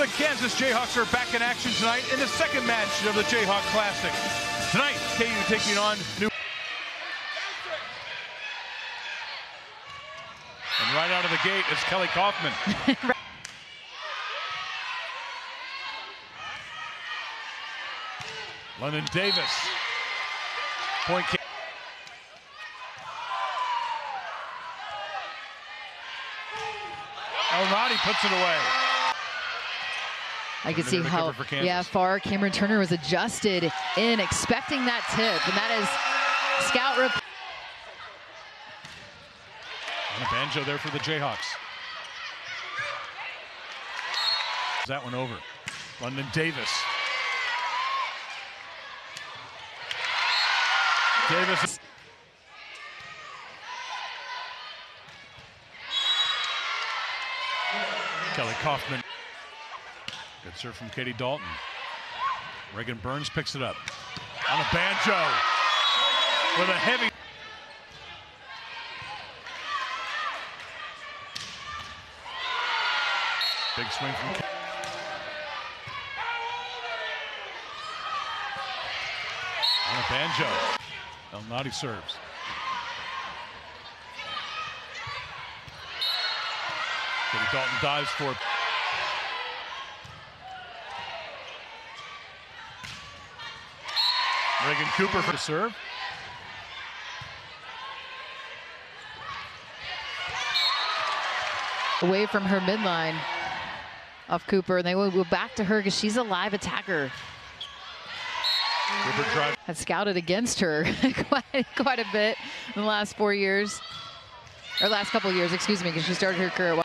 The Kansas Jayhawks are back in action tonight in the second match of the Jayhawk Classic. Tonight, KU taking on New. And right out of the gate is Kelly Kaufman. London Davis. Point. Elnady puts it away. I can see how yeah far Camryn Turner was adjusted in expecting that tip, and that is scout rep. And a banjo there for the Jayhawks. That one over. London Davis. Davis. Kelly Kaufman. Good serve from Katie Dalton. Reagan Burns picks it up Onabanjo with a heavy. Big swing from. Onabanjo. Elnady serves. Katie Dalton dives for it. Reagan Cooper for serve. Away from her midline off Cooper, and they will go back to her because she's a live attacker. Had scouted against her quite, quite a bit in the last four years, or last couple years, excuse me, because she started her career.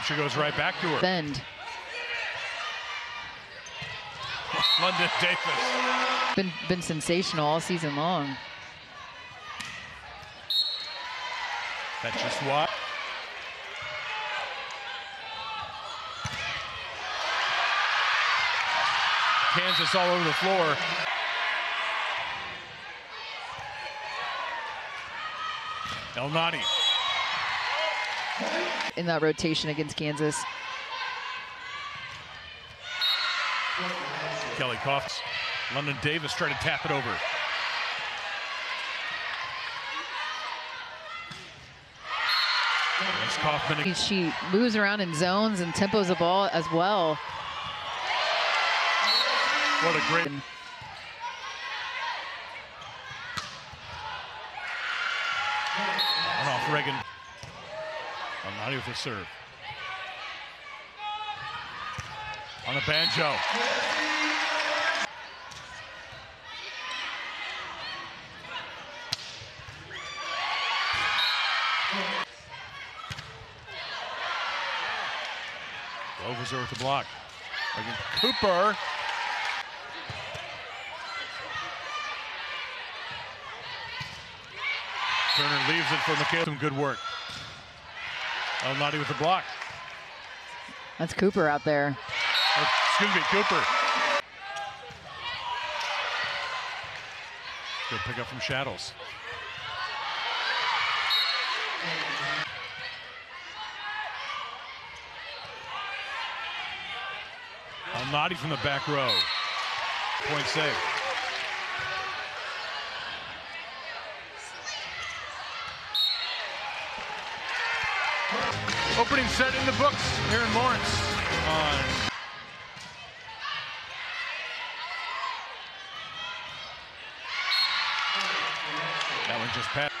Hampshire goes right back to her. Bend. London Davis. Been, been sensational all season long. That's just what. Kansas all over the floor. Elnady in that rotation against Kansas. Kelly Coffs. London Davis trying to tap it over. Kaufman. She moves around in zones and tempos the ball as well. What a great. Off Reagan. Elnady with the serve. Onabanjo. Rovers there with the block. Again, Cooper. Turner leaves it for McHale. Some good work. Elnady with the block. That's Cooper out there. Oh, excuse me, Cooper. Good pick up from Shadows. Elnady from the back row. Point save. Opening set in the books here in Lawrence on That one just passed.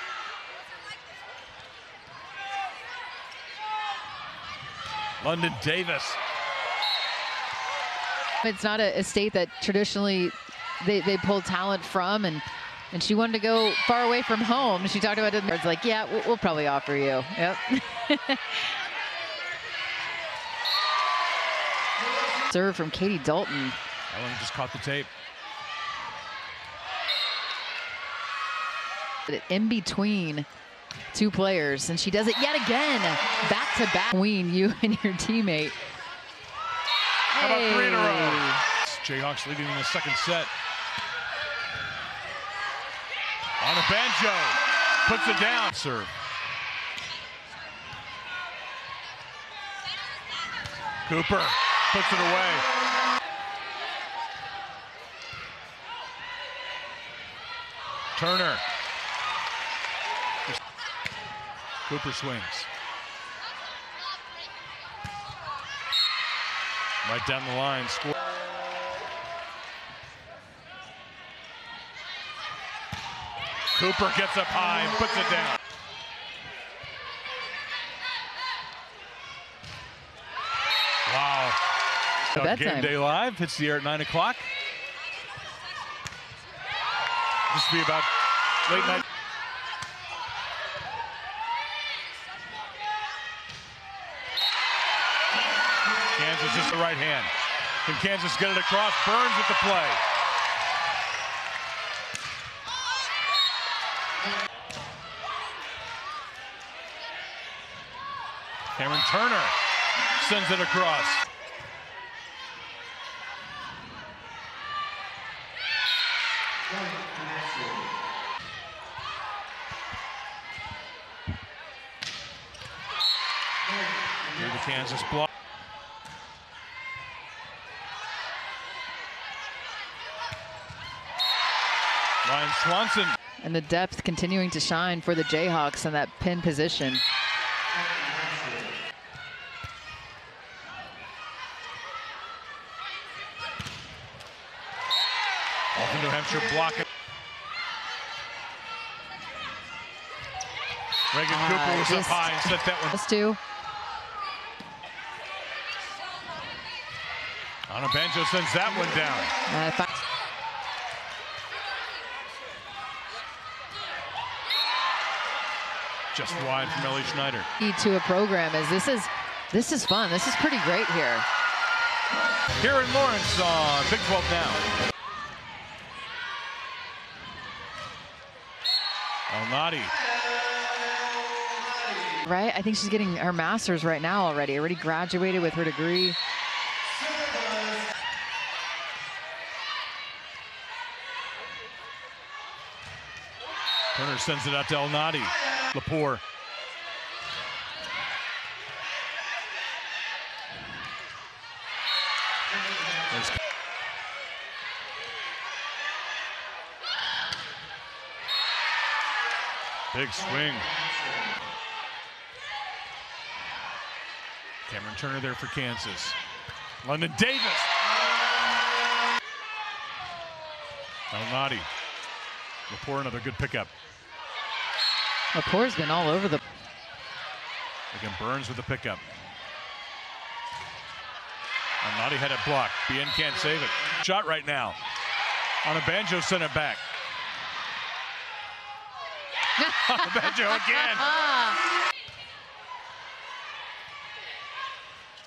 London Davis. It's not a, a state that traditionally they, they pull talent from and and she wanted to go far away from home. She talked about it. It's like, yeah, we'll, we'll probably offer you. Yep. serve from Katie Dalton. Ellen just caught the tape. In between two players, and she does it yet again. Back to back between you and your teammate. How about three in a row? Jayhawks leading in the second set. Onabanjo, puts it down. Serve. Cooper puts it away. Turner. Cooper swings. Right down the line. Score. Cooper gets up high and puts it down. Bedtime. Game Day Live hits the air at 9 o'clock. This will be about late night. Kansas just the right hand. Can Kansas get it across? Burns with the play. Camryn Turner sends it across. Kansas block. Ryan Swanson And the depth continuing to shine for the Jayhawks in that pin position. off New Hampshire blocking. Reagan Ah, Cooper was up high and set that one. Us two. Onabanjo sends that one down. Uh, Just wide from Ellie Schneider. key to a program is this is this is fun. This is pretty great here. Here in Lawrence on Big 12 now. Elnady. Right? I think she's getting her master's right now already. Already graduated with her degree. Turner sends it out to Elnady. Lepore. There's- Big swing. Camryn Turner there for Kansas. London Davis. Elnady. Lepore another good pickup. Laporte's been all over the Again, Burns with the pickup. Elnady had it blocked. Bien can't save it. Shot right now. Onabanjo, sent it back. Banjo again.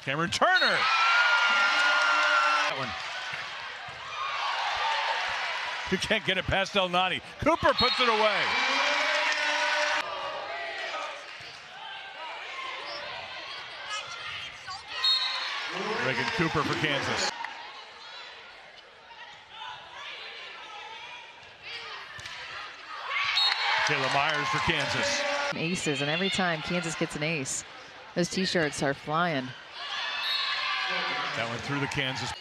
Camryn Turner. That one. You can't get it past Elnady. Cooper puts it away. Cooper for Kansas. Kayla Myers for Kansas. aces, and every time Kansas gets an ace, those t-shirts are flying. That went through the Kansas.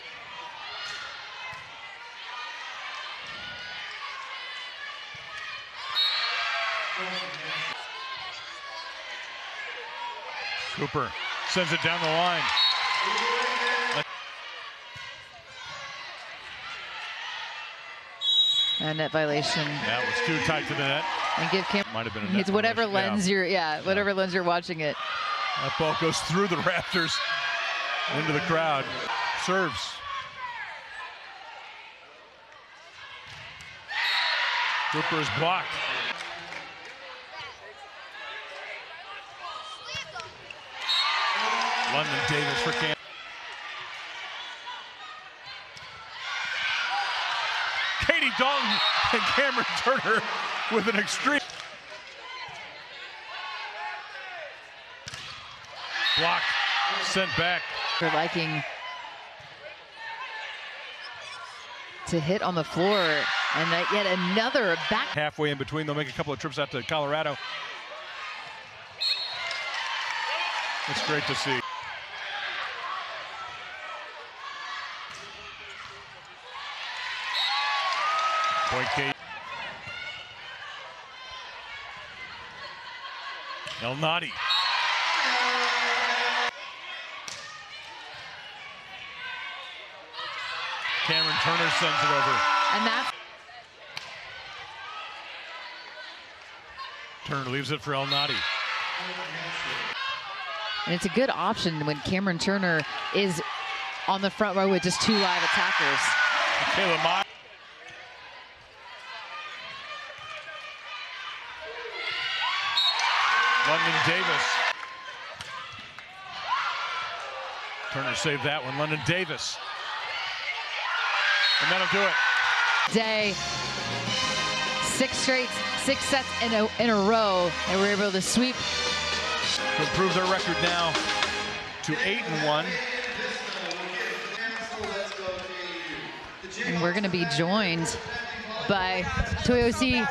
Cooper sends it down the line. And net violation. That was too tight to the net. And give Cam. Might have been a net It's whatever violation. Yeah. lens you're, yeah, whatever lens you're watching it. That ball goes through the Raptors into the crowd. Serves. Cooper is blocked. London Davis for Kansas. Katie Dalton and Camryn Turner with an extreme block sent back. For liking to hit on the floor, and that yet another back. halfway in between. They'll make a couple of trips out to Colorado. It's great to see. El Nadi. Camryn Turner sends it over. And that's Turner leaves it for Elnady. and it's a good option when Camryn Turner is on the front row with just two live attackers. London Davis. Turner saved that one. London Davis. And that'll do it. Day, six straight, six sets in a, in a row, and we're able to sweep. To improve their record now to 8 and 1. And we're going to be joined by Toyosi